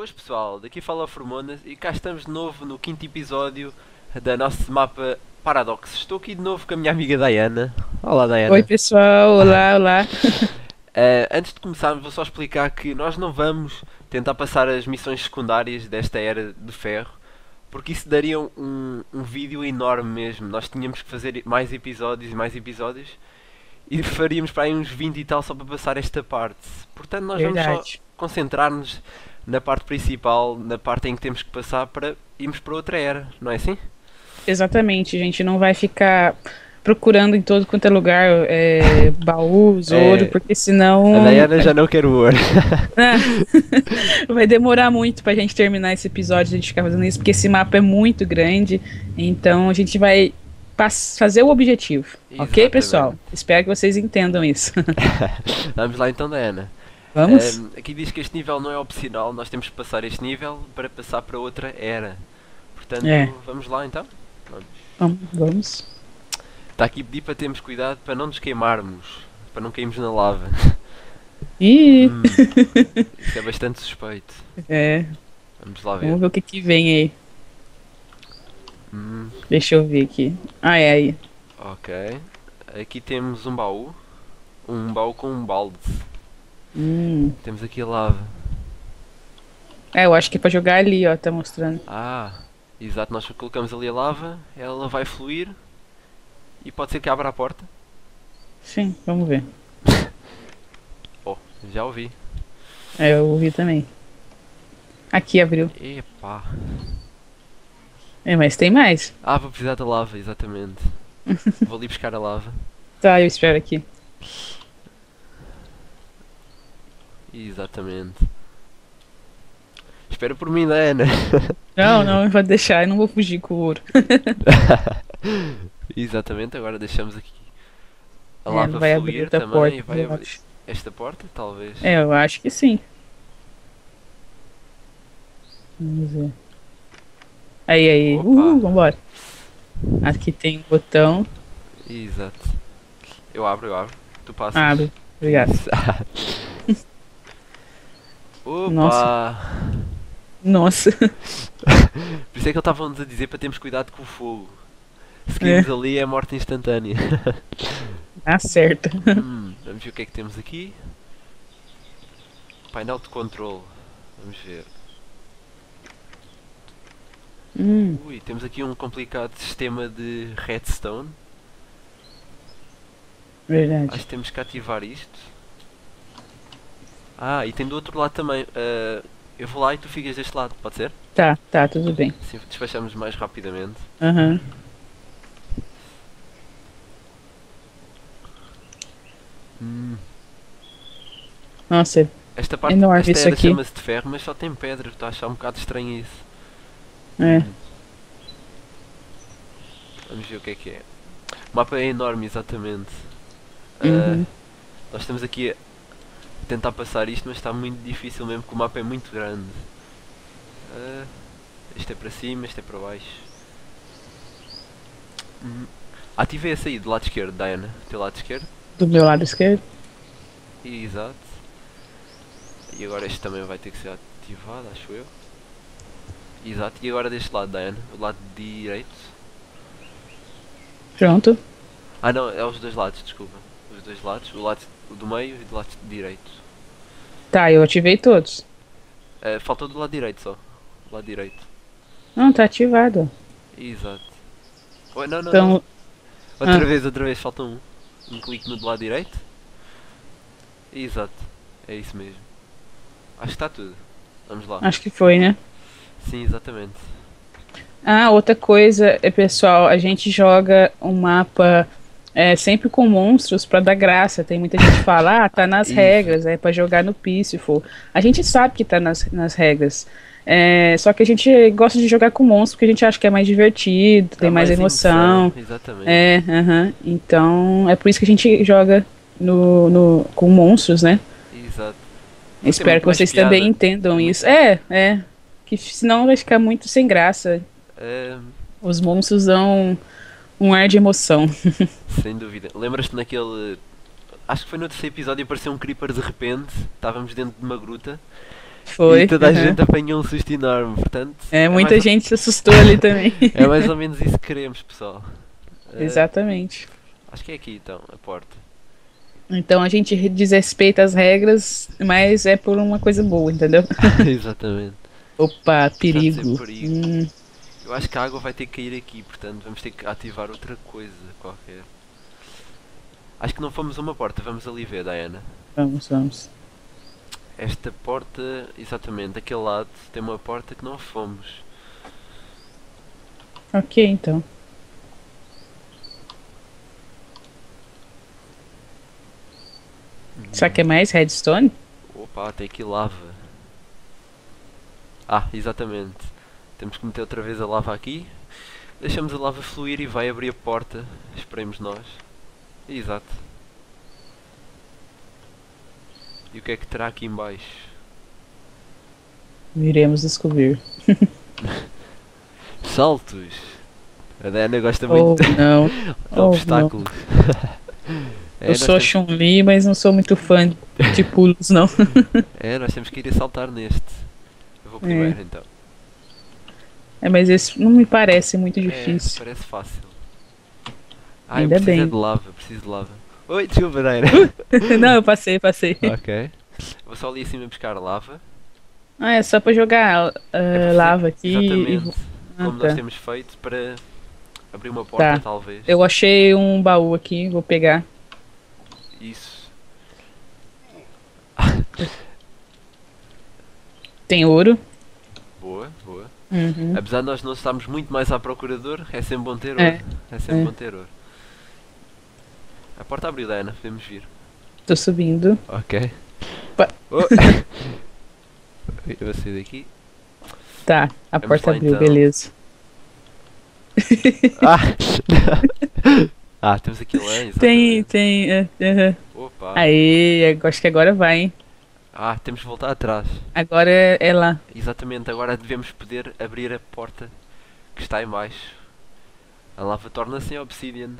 Boas pessoal, daqui fala Formonas e cá estamos de novo no quinto episódio da nosso mapa Paradox. Estou aqui de novo com a minha amiga Diana. Olá Diana. Oi pessoal, olá, olá. Uh, antes de começarmos vou só explicar que nós não vamos tentar passar as missões secundárias desta era de ferro porque isso daria um, um vídeo enorme mesmo. Nós tínhamos que fazer mais episódios e mais episódios e faríamos para aí uns 20 e tal só para passar esta parte. Portanto nós vamos só Verdade. concentrar-nos na parte principal, na parte em que temos que passar para irmos para outra era, não é assim? Exatamente, gente, não vai ficar procurando em todo quanto é lugar é, baús, É. ouro, porque senão A Diana já não quer o ouro. vai demorar muito pra gente terminar esse episódio, a gente ficar fazendo isso, porque esse mapa é muito grande, então a gente vai fazer o objetivo, ok, Exatamente. pessoal? Espero que vocês entendam isso. Vamos lá então, Diana. Vamos? Ahm, aqui diz que este nível não é opcional, nós temos que passar este nível para passar para outra era. Portanto, É. vamos lá então. Vamos, vamos. Está aqui pedir para termos cuidado para não nos queimarmos, para não cairmos na lava. Ih, Hum, isso é bastante suspeito. é, Vamos lá ver. vamos ver o que que vem aí. Hum, Deixa eu ver aqui. Ah, é aí. ok. Aqui temos um baú. Um baú com um balde. Hum. Temos aqui a lava. É, eu acho que é pra jogar ali, ó, tá mostrando. Ah, exato, nós colocamos ali a lava, ela vai fluir e pode ser que abra a porta. Sim, vamos ver. Oh, já ouvi. É, eu ouvi também. Aqui abriu. Epá. É, mas tem mais. Ah, vou precisar da lava, exatamente. vou ali buscar a lava. Tá, eu espero aqui. Exatamente. Espera por mim, Diana. Não, não, eu vou deixar, eu não vou fugir com o ouro. exatamente, agora deixamos aqui a É, lava vai abrir fluir outra também. porta, vai eu abrir esta porta, talvez. É, eu acho que sim. Vamos ver. Aí, aí. Opa. Uhul, vambora. Aqui tem um botão. Exato. Eu abro, eu abro. Tu passas. Abre. Obrigado. Opa! Nossa. Nossa. Por isso é que ele estava-nos a dizer para termos cuidado com o fogo. Se cairmos ali é morte instantânea. Acerta. Hum, vamos ver o que é que temos aqui. Painel de controle. Vamos ver. Hum, Ui, temos aqui um complicado sistema de redstone. verdade. Acho que temos que ativar isto. Ah, e tem do outro lado também. Ah, eu vou lá e tu ficas deste lado, pode ser? Tá, tá, tudo bem. Assim despachamos mais rapidamente. Aham. Hum, Nossa, esta parte Enorme esta isso era aqui. chama-se de ferro, mas só tem pedra. Estou a achar um bocado estranho isso. é. Vamos ver o que é que é. O mapa é enorme, exatamente. Uhum. nós estamos aqui tentar passar isto, mas está muito difícil mesmo, porque o mapa é muito grande. Ah, este é para cima, este é para baixo. Hum. Ativei esse aí do lado esquerdo, Diana. Teu lado esquerdo. Do meu lado esquerdo. Exato. E agora este também vai ter que ser ativado, acho eu. Exato. E agora deste lado, Diana. O lado direito. Pronto. Ah não, é os dois lados, desculpa. Os dois lados. O lado do meio e do lado direito. Tá, eu ativei todos. Eh, faltou do lado direito só. Do lado direito. Não, tá ativado. Exato. Não, não, não. Então, Outra ah. vez, outra vez, falta um. Um clique no do lado direito. Exato. É isso mesmo. Acho que está tudo. Vamos lá. acho que foi, né? Sim, exatamente. Ah, outra coisa, é pessoal, a gente joga um mapa é, sempre com monstros pra dar graça. Tem muita gente que fala, ah, tá nas Isso. regras, é pra jogar no Peaceful. A gente sabe que tá nas, nas regras. É, só que a gente gosta de jogar com monstros porque a gente acha que é mais divertido, tem Dá mais, emoção. Exatamente. É. Então é por isso que a gente joga no, no, com monstros, né? Exato. Espero muito que mais vocês piada. também entendam isso. É, é. Que senão vai ficar muito sem graça. Eh, Os monstros dão um ar de emoção. sem dúvida. Lembras-te naquele. Acho que foi no terceiro episódio apareceu um creeper de repente. Estávamos dentro de uma gruta. Foi. E toda a gente apanhou um susto enorme, portanto. É, muita mais, gente se assustou ali também. É mais ou menos isso que queremos, pessoal. Eh, Exatamente. acho que é aqui então, a porta. Então a gente desrespeita as regras, mas é por uma coisa boa, entendeu? Exatamente. Opa, perigo. perigo. Hum, Eu acho que a água vai ter que cair aqui, portanto vamos ter que ativar outra coisa qualquer. Acho que não fomos a uma porta, vamos ali ver, Diana. vamos, vamos. Esta porta, exatamente, daquele lado, tem uma porta que não fomos. Ok, então. Será que é mais redstone? Opa, tem aqui lava. Ah, exatamente. Temos que meter outra vez a lava aqui. Deixamos a lava fluir e vai abrir a porta. Esperemos nós. Exato. E o que é que terá aqui em baixo? Iremos descobrir. Saltos! A Diana gosta Ou muito não. de não. obstáculos. É, Eu sou temos- Chun-Li, mas não sou muito fã de pulos, não. É, nós temos que ir a saltar neste. Eu vou primeiro então. É, mas esse não me parece muito É, difícil. parece fácil. Ah, Ainda eu preciso é bem. de lava, preciso de lava. Oi, desculpa, Diana. não, eu passei, passei. ok. Vou só ali acima buscar lava. Ah, é só pra jogar ah, É lava aqui e. Exatamente. vo- Ah, como tá. nós temos feito para abrir uma porta, Tá. talvez. Eu achei um baú aqui, vou pegar. Isso. Tem ouro. Boa. Uhum. Apesar de nós não estarmos muito mais à procura de ouro, é sempre bom ter ouro. É. É, sempre É. bom ter ouro. A porta abriu, Diana, podemos vir. Tô subindo. Ok. Oh. Eu vou sair daqui. Tá, a Vamos porta lá, abriu, então. beleza. Ah! ah, temos aqui lã, exatamente. Tem, tem. é, aham. Opa. Aí, acho que agora vai, hein? Ah, temos que voltar atrás. Agora é, é lá. Exatamente, agora devemos poder abrir a porta que está em baixo. A lava torna-se em obsidian,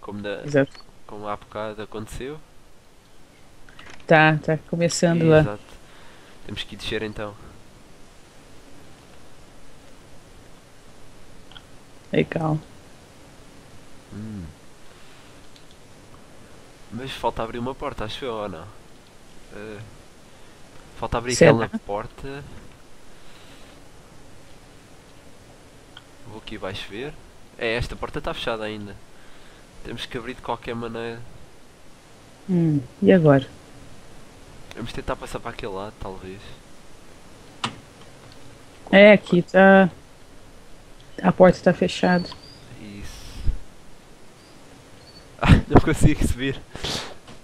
como, na, Exato. como há bocado aconteceu. Tá, tá começando lá. Exato. Temos que ir descer então. Legal. Hum. Mas falta abrir uma porta, acho eu ou não? Eh, falta abrir Será? aquela porta. Vou aqui abaixo ver. É, esta porta está fechada ainda. Temos que abrir de qualquer maneira. Hum, e agora? Vamos tentar passar para aquele lado, talvez. É, aqui tá. A porta tá fechada. Isso. Ah, não consigo subir.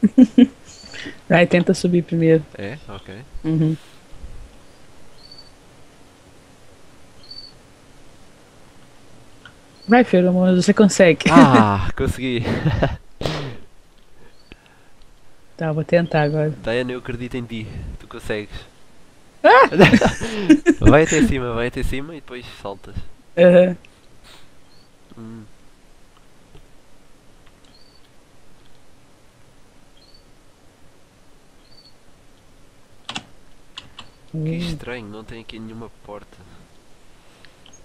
Vai, tenta subir primeiro. É? Ok. Uhum. Vai, Feromonas, você consegue. Ah, consegui. Tá, vou tentar agora. Diana, eu acredito em ti. Tu consegues. Ah! vai até cima, vai até cima e depois saltas. Aham. Hum. Que Hum. estranho, não tem aqui nenhuma porta.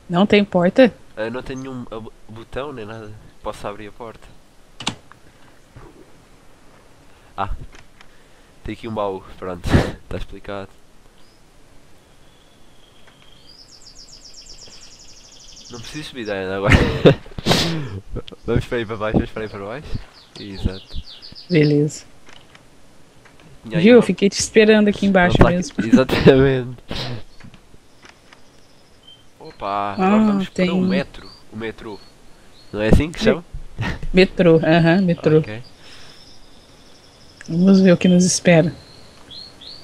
Não tem porta? Ah, não tem nenhum ab- botão nem nada. Posso abrir a porta. Ah, tem aqui um baú. Pronto, está explicado. Não preciso subir Diana agora. vamos para aí para baixo, vamos para aí para baixo. Exato. Beleza. Aí Viu? Eu fiquei te esperando aqui embaixo placa- mesmo. Exatamente. Opa, agora Ah, vamos para o tem- metro. O metrô. Não é assim que se chama? Metrô, aham, metrô. Ok. Vamos ver o que nos espera.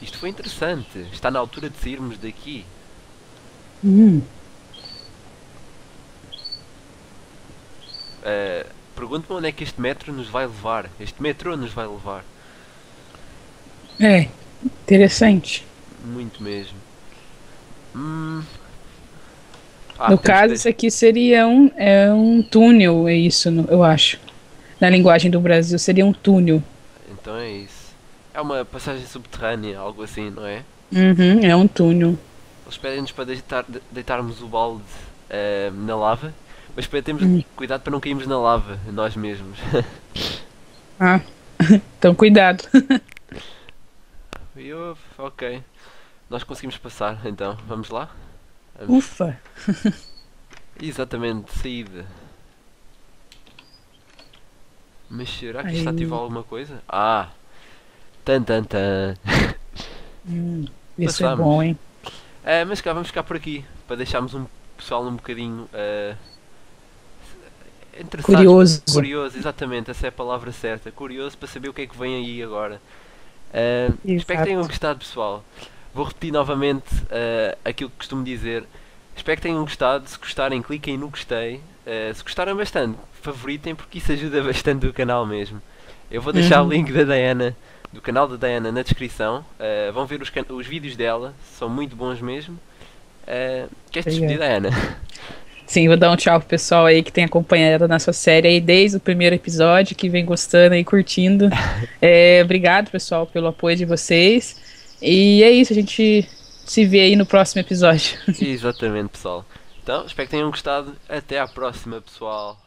Isto foi interessante. Está na altura de sairmos daqui. Hum, Uh, Pergunto-me onde é que este metro nos vai levar. Este metrô nos vai levar. É, interessante. Muito mesmo. Hum. Ah, no caso, isso aqui seria um, é um túnel, é isso, eu acho. Na linguagem do Brasil, seria um túnel. Então é isso. É uma passagem subterrânea, algo assim, não é? Uhum, é um túnel. Eles pedem-nos para deitar, de- deitarmos o balde eh, na lava, mas para termos Hum. cuidado para não cairmos na lava, nós mesmos. Ah, então cuidado. E eu, ok. Nós conseguimos passar, então. Vamos lá? Vamos. Ufa. Exatamente, saída. Mas será que isto ativa alguma coisa? Ah! Tan tan tan. Hum, isso é bom, hein? É, mas cá, vamos ficar por aqui. Para deixarmos um pessoal um bocadinho. interessados. Curioso. Curioso, exatamente, essa é a palavra certa. Curioso para saber o que é que vem aí agora. Eh, espero que tenham gostado, pessoal. Vou repetir novamente eh, aquilo que costumo dizer. Espero que tenham gostado. Se gostarem, cliquem no gostei. Eh, se gostaram bastante, favoritem porque isso ajuda bastante o canal mesmo. Eu vou deixar Uhum. o link da Diana, do canal da Diana, na descrição. Vão ver os, os vídeos dela, são muito bons mesmo. Eh, queres despedir, Diana? Sim, vou dar um tchau pro pessoal aí que tem acompanhado a nossa série aí desde o primeiro episódio, que vem gostando e curtindo. É, obrigado, pessoal, pelo apoio de vocês. E é isso, a gente se vê aí no próximo episódio. Exatamente, pessoal. Então, espero que tenham gostado. Até à próxima, pessoal.